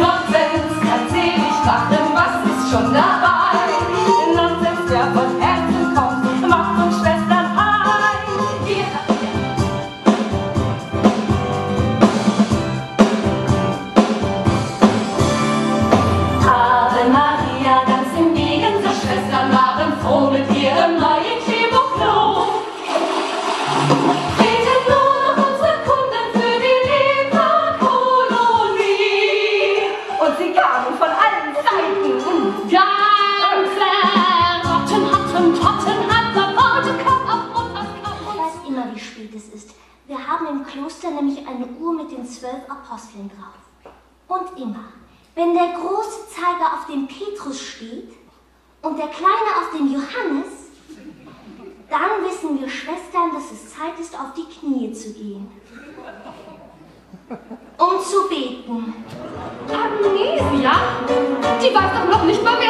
몰라? Wir haben im Kloster nämlich eine Uhr mit den zwölf Aposteln drauf. Und immer, wenn der große Zeiger auf dem Petrus steht und der kleine auf dem Johannes, dann wissen wir Schwestern, dass es Zeit ist, auf die Knie zu gehen. Um zu beten. Amnesia? Die weiß doch noch nicht mal, wer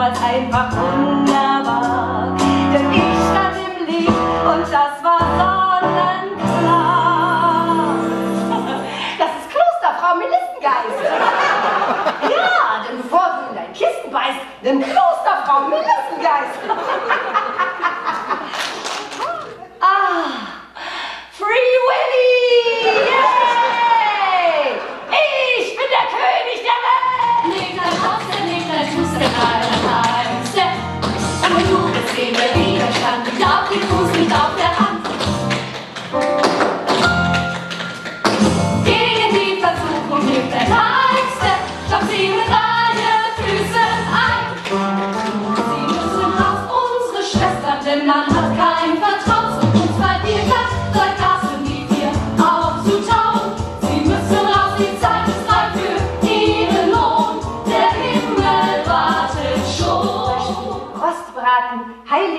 damals einfach wunderbar, denn ich stand im Licht und das war sonnenklar. Das ist Klosterfrau Melissengeist. Ja, denn bevor du in dein Kissen beißt, nimm Klosterfrau Melissengeist.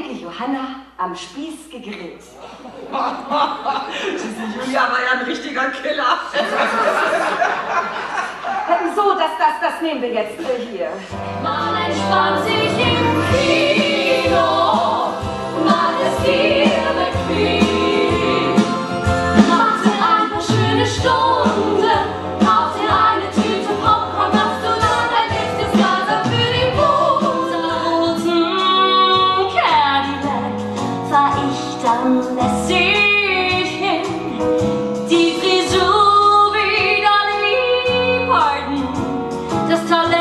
Heilige Johanna am Spieß gegrillt. Diese Julia war ja ein richtiger Killer. So, das, das, das nehmen wir jetzt äh, hier. Man entspannt sich im Kino, Fahr ich dann hin, die Frisur wieder lieb halten. Das Talent